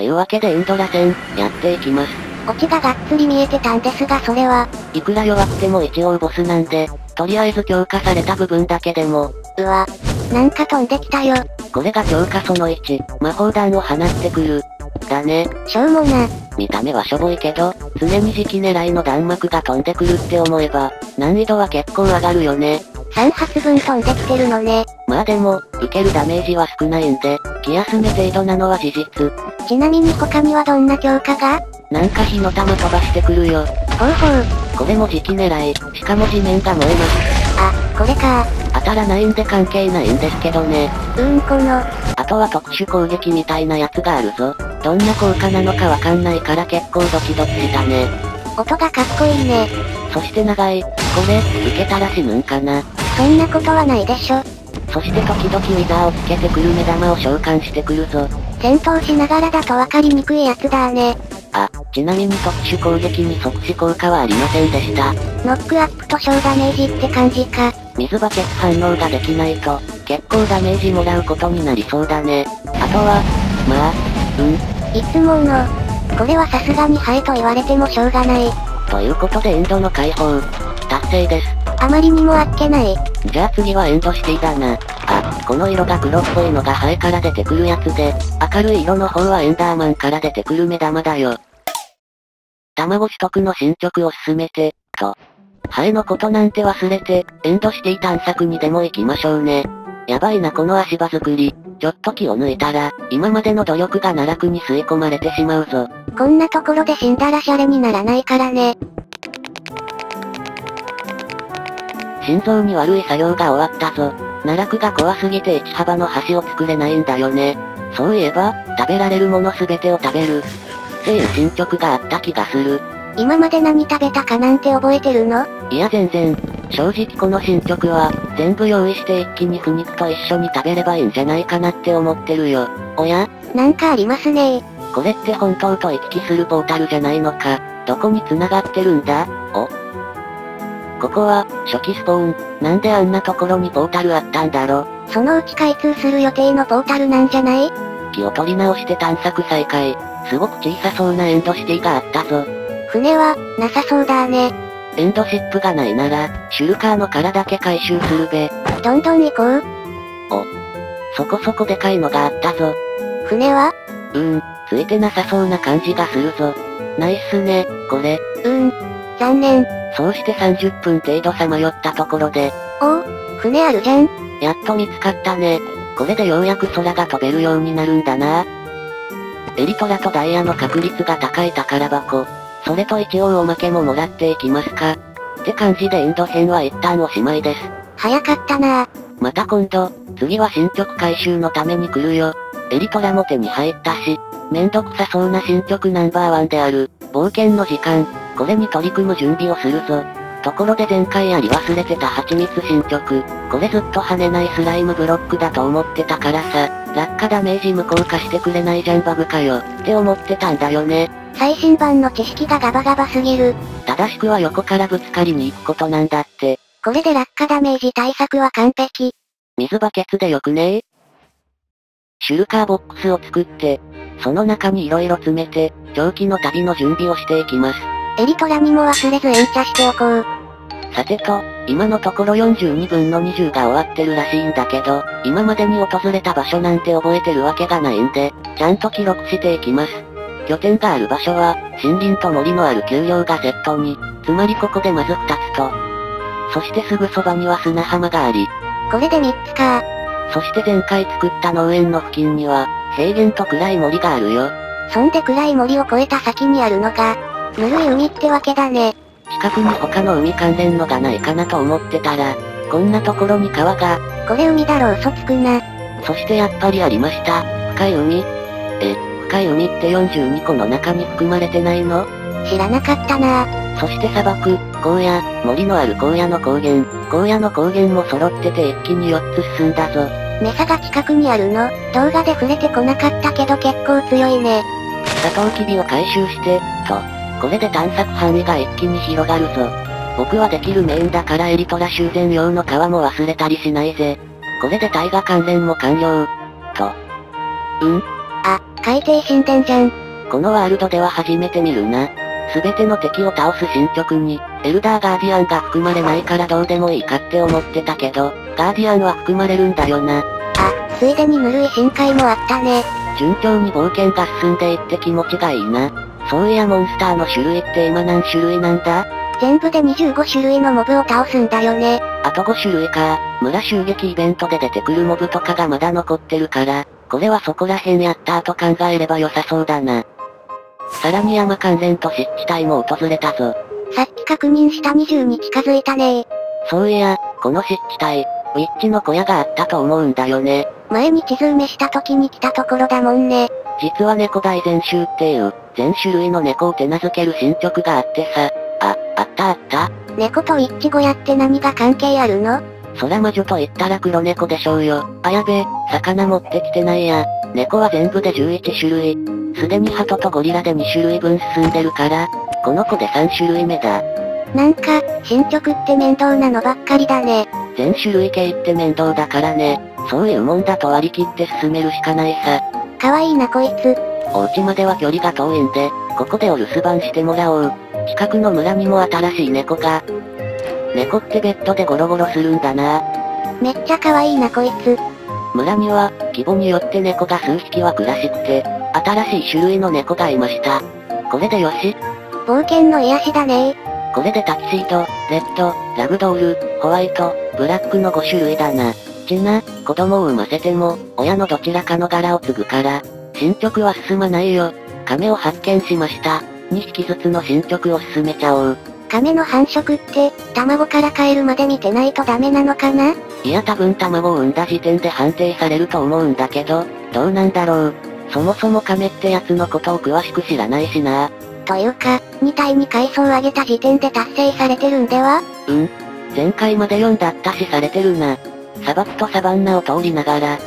というわけでエンドラ戦、やっていきます。オチががっつり見えてたんですがそれは、いくら弱くても一応ボスなんで、とりあえず強化された部分だけでも、うわ、なんか飛んできたよ。これが強化その1、魔法弾を放ってくる。だね。しょうもな。見た目はしょぼいけど、常に時期狙いの弾幕が飛んでくるって思えば、難易度は結構上がるよね。3発分飛んできてるのね。まあでも、受けるダメージは少ないんで、気休め程度なのは事実。ちなみに他にはどんな強化が？なんか火の玉飛ばしてくるよ。ほうほう。これも時期狙い、しかも地面が燃えます。あ、これか。当たらないんで関係ないんですけどね。うーんこの、あとは特殊攻撃みたいなやつがあるぞ。どんな効果なのかわかんないから結構ドキドキしたね。音がかっこいいね。そして長い。これ、受けたら死ぬんかな。そんなことはないでしょ。そして時々ウィザーをつけてくる目玉を召喚してくるぞ。戦闘しながらだとわかりにくいやつだね。あ、ちなみに特殊攻撃に即死効果はありませんでした。ノックアップと小ダメージって感じか。水バケツ反応ができないと、結構ダメージもらうことになりそうだね。あとは、まあ、うん。いつもの。これはさすがにハエと言われてもしょうがない。ということでエンドの解放、達成です。あまりにもあっけない。じゃあ次はエンドシティだな。あ、この色が黒っぽいのがハエから出てくるやつで、明るい色の方はエンダーマンから出てくる目玉だよ。卵取得の進捗を進めて、と。ハエのことなんて忘れて、エンドシティ探索にでも行きましょうね。やばいなこの足場作り。ちょっと気を抜いたら、今までの努力が奈落に吸い込まれてしまうぞ。こんなところで死んだらシャレにならないからね。心臓に悪い作業が終わったぞ。奈落が怖すぎて1幅の橋を作れないんだよね。そういえば、食べられるものすべてを食べる。っていう進捗があった気がする。今まで何食べたかなんて覚えてるの？いや全然。正直この進捗は、全部用意して一気に腐肉と一緒に食べればいいんじゃないかなって思ってるよ。おや？なんかありますねこれって本当と行き来するポータルじゃないのか。どこに繋がってるんだ？お？ここは、初期スポーン。なんであんなところにポータルあったんだろそのうち開通する予定のポータルなんじゃない？気を取り直して探索再開。すごく小さそうなエンドシティがあったぞ。船は、なさそうだね。エンドシップがないなら、シュルカーの殻だけ回収するべ。どんどん行こう。そこそこでかいのがあったぞ。船は？うーん、ついてなさそうな感じがするぞ。ナイスね、これ。うーん。残念。そうして30分程度さまよったところで、おお、船あるじゃん。やっと見つかったね。これでようやく空が飛べるようになるんだな。エリトラとダイヤの確率が高い宝箱。それと一応おまけももらっていきますか。って感じでエンド編は一旦おしまいです。早かったなまた今度、次は進捗回収のために来るよ。エリトラも手に入ったし、めんどくさそうな進捗ナンバーワンである、冒険の時間、これに取り組む準備をするぞ。ところで前回やり忘れてた蜂蜜進捗、これずっと跳ねないスライムブロックだと思ってたからさ、落下ダメージ無効化してくれないじゃんバグかよ、って思ってたんだよね。最新版の知識がガバガバすぎる。正しくは横からぶつかりに行くことなんだって。これで落下ダメージ対策は完璧。水バケツでよくねえ？シュルカーボックスを作って、その中に色々詰めて、長期の旅の準備をしていきます。エリトラにも忘れず延茶しておこう。さてと、今のところ42分の20が終わってるらしいんだけど、今までに訪れた場所なんて覚えてるわけがないんで、ちゃんと記録していきます。拠点がある場所は、森林と森のある丘陵がセットに、つまりここでまず2つと、そしてすぐそばには砂浜があり、これで3つか。そして前回作った農園の付近には、平原と暗い森があるよ。そんで暗い森を越えた先にあるのが、ぬるい海ってわけだね。近くに他の海関連のがないかなと思ってたら、こんなところに川が、これ海だろ嘘つくな。そしてやっぱりありました。深い海。え、深い海って42個の中に含まれてないの？知らなかったなそして砂漠、荒野、森のある荒野の高原、荒野の高原も揃ってて一気に4つ進んだぞ。メサが近くにあるの？動画で触れてこなかったけど結構強いね。サトウキビを回収して、と、これで探索範囲が一気に広がるぞ。僕はできるメインだからエリトラ修繕用の皮も忘れたりしないぜ。これで大河関連も完了。と。うん？海底神殿じゃん。このワールドでは初めて見るな。すべての敵を倒す進捗に、エルダーガーディアンが含まれないからどうでもいいかって思ってたけど、ガーディアンは含まれるんだよな。あ、ついでにぬるい深海もあったね。順調に冒険が進んでいって気持ちがいいな。そういやモンスターの種類って今何種類なんだ？全部で25種類のモブを倒すんだよね。あと5種類か。村襲撃イベントで出てくるモブとかがまだ残ってるから、これはそこら辺やった後考えれば良さそうだな。さらに山関連と湿地帯も訪れたぞ。さっき確認した20に近づいたねそういや、この湿地帯、ウィッチの小屋があったと思うんだよね。前に地図埋めした時に来たところだもんね。実は猫大全集っていう、全種類の猫を手なずける進捗があってさ。あ、あったあった。猫とイッチ小屋って何が関係あるの？空魔女と言ったら黒猫でしょうよ。あやべえ、魚持ってきてないや。猫は全部で11種類。すでに鳩とゴリラで2種類分進んでるから、この子で3種類目だ。なんか、進捗って面倒なのばっかりだね。全種類系って面倒だからね。そういうもんだと割り切って進めるしかないさ。かわいいなこいつ。お家までは距離が遠いんで、ここでお留守番してもらおう。近くの村にも新しい猫が。猫ってベッドでゴロゴロするんだな。めっちゃかわいいなこいつ。村には、規模によって猫が数匹は暮らしくて、新しい種類の猫がいました。これでよし。冒険の癒しだねこれでタキシード、レッド、ラグドール、ホワイト、ブラックの5種類だな。ちな、子供を産ませても、親のどちらかの柄を継ぐから、進捗は進まないよ。亀を発見しました。2匹ずつの進捗を進めちゃおう。亀の繁殖って、卵から帰るまで見てないとダメなのかな？いや多分卵を産んだ時点で判定されると思うんだけど、どうなんだろう。そもそも亀ってやつのことを詳しく知らないしな。というか、2体に階層を上げた時点で達成されてるんでは？うん。前回まで4だったしされてるな。砂漠とサバンナを通りながら、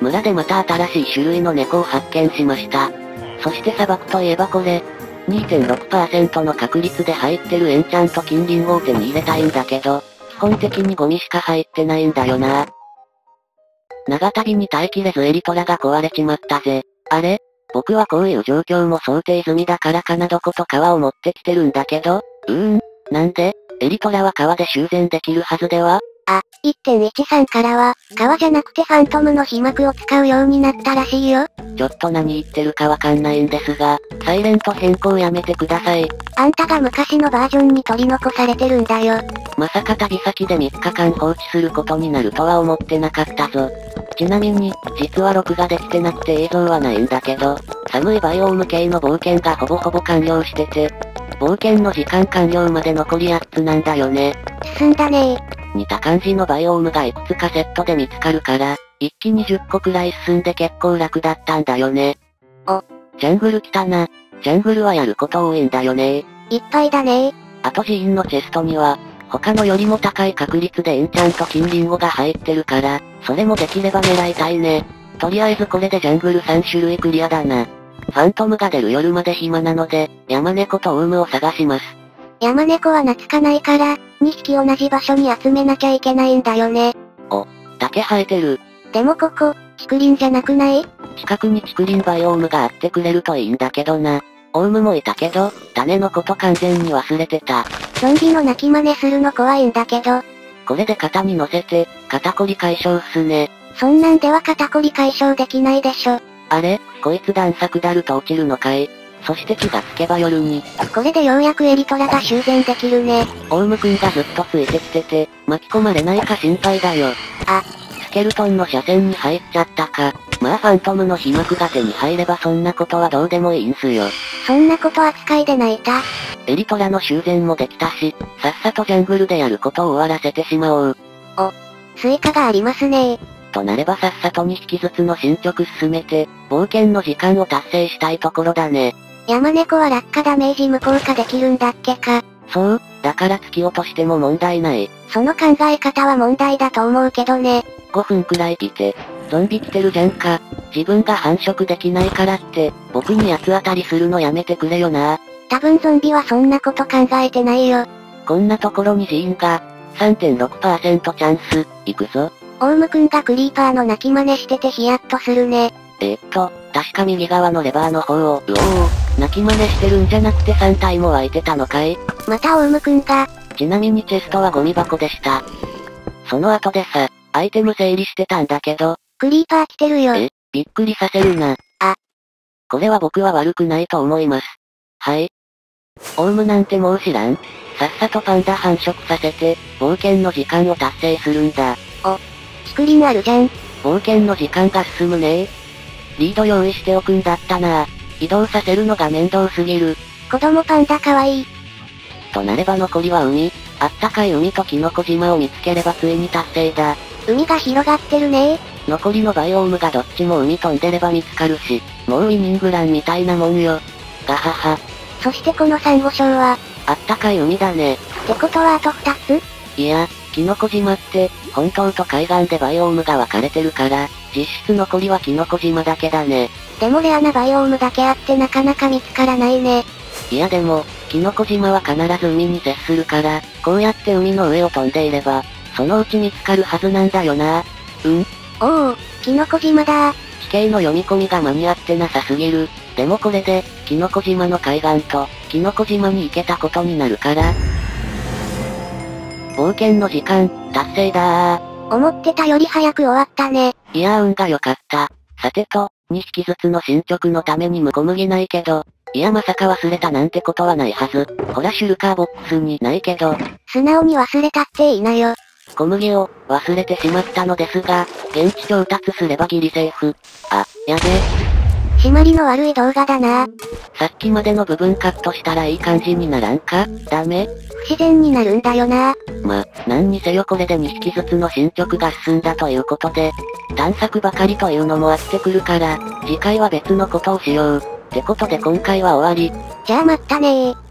村でまた新しい種類の猫を発見しました。そして砂漠といえばこれ、2.6%の確率で入ってるエンチャント金輪を手に入れたいんだけど、基本的にゴミしか入ってないんだよな。長旅に耐えきれずエリトラが壊れちまったぜ。あれ？僕はこういう状況も想定済みだからかなどこと川を持ってきてるんだけど、うーん、なんで？エリトラは川で修繕できるはずでは？あ、1.13からは、川じゃなくてファントムの被膜を使うようになったらしいよ。ちょっと何言ってるかわかんないんですが、サイレント変更やめてください。あんたが昔のバージョンに取り残されてるんだよ。まさか旅先で3日間放置することになるとは思ってなかったぞ。ちなみに、実は録画できてなくて映像はないんだけど、寒いバイオーム系の冒険がほぼほぼ完了してて、冒険の時間完了まで残り8つなんだよね。進んだね似た感じのバイオームがいくつかセットで見つかるから、一気に10個くらい進んで結構楽だったんだよね。お、ジャングル来たな。ジャングルはやること多いんだよねいっぱいだねあと寺院のチェストには、他のよりも高い確率でエンチャント金リンゴが入ってるから、それもできれば狙いたいね。とりあえずこれでジャングル3種類クリアだな。ファントムが出る夜まで暇なので、山猫とオウムを探します。山猫は懐かないから、2匹同じ場所に集めなきゃいけないんだよね。竹生えてる。でもここ、竹林じゃなくない？近くに竹林バイオームがあってくれるといいんだけどな。オウムもいたけど、種のこと完全に忘れてた。ゾンビの鳴き真似するの怖いんだけど、これで肩に乗せて、肩こり解消っすね。そんなんでは肩こり解消できないでしょ。あれこいつ段差下ると落ちるのかい？そして気がつけば夜に、これでようやくエリトラが修繕できるね。オウムくんがずっとついてきてて、巻き込まれないか心配だよ。あ、スケルトンの射線に入っちゃったか。まあファントムの皮膜が手に入ればそんなことはどうでもいいんすよ。そんなこと扱いで泣いた。エリトラの修繕もできたし、さっさとジャングルでやることを終わらせてしまおう。スイカがありますねとなればさっさと2匹ずつの進捗進めて、冒険の時間を達成したいところだね。山猫は落下ダメージ無効化できるんだっけか。そう、だから突き落としても問題ない。その考え方は問題だと思うけどね。5分くらい来て、ゾンビ来てるじゃんか。自分が繁殖できないからって、僕に八つ当たりするのやめてくれよな。多分ゾンビはそんなこと考えてないよ。こんなところに寺院が、3.6%チャンス、いくぞ。オウムくんがクリーパーの鳴き真似しててヒヤッとするね。えーっと、確か右側のレバーの方を、うおー、泣き真似してるんじゃなくて3体も湧いてたのかい？またオウムくんが、ちなみにチェストはゴミ箱でした。その後でさ、アイテム整理してたんだけど、クリーパー来てるよ。え？びっくりさせるな。あ。これは僕は悪くないと思います。はい。オウムなんてもう知らんさっさとパンダ繁殖させて、冒険の時間を達成するんだ。竹林あるじゃん。冒険の時間が進むねリード用意しておくんだったな移動させるのが面倒すぎる。子供パンダかわいい。となれば残りは海、あったかい海とキノコ島を見つければついに達成だ。海が広がってるね残りのバイオームがどっちも海飛んでれば見つかるし、もうウィニングランみたいなもんよ。ガハハ。そしてこのサンゴ礁は、あったかい海だね。ってことはあと二つ？いや、キノコ島って、本島と海岸でバイオームが分かれてるから、実質残りはキノコ島だけだね。でもレアなバイオームだけあってなかなか見つからないね。いやでも、キノコ島は必ず海に接するから、こうやって海の上を飛んでいれば、そのうち見つかるはずなんだよな。うん？おお、キノコ島だ地形の読み込みが間に合ってなさすぎる。でもこれで、キノコ島の海岸と、キノコ島に行けたことになるから。冒険の時間、達成だー。思ってたより早く終わったね。いやー運が良かった。さてと、2匹ずつの進捗のために無小麦ないけど、いやまさか忘れたなんてことはないはず。ほらシュルカーボックスにないけど、素直に忘れたっていいなよ。小麦を忘れてしまったのですが、現地調達すればギリセーフ。あ、やべえ。締まりの悪い動画だな。さっきまでの部分カットしたらいい感じにならんか？ダメ？不自然になるんだよな。ま、何にせよこれで2匹ずつの進捗が進んだということで、探索ばかりというのもあってくるから、次回は別のことをしよう。ってことで今回は終わり。じゃあまったねー。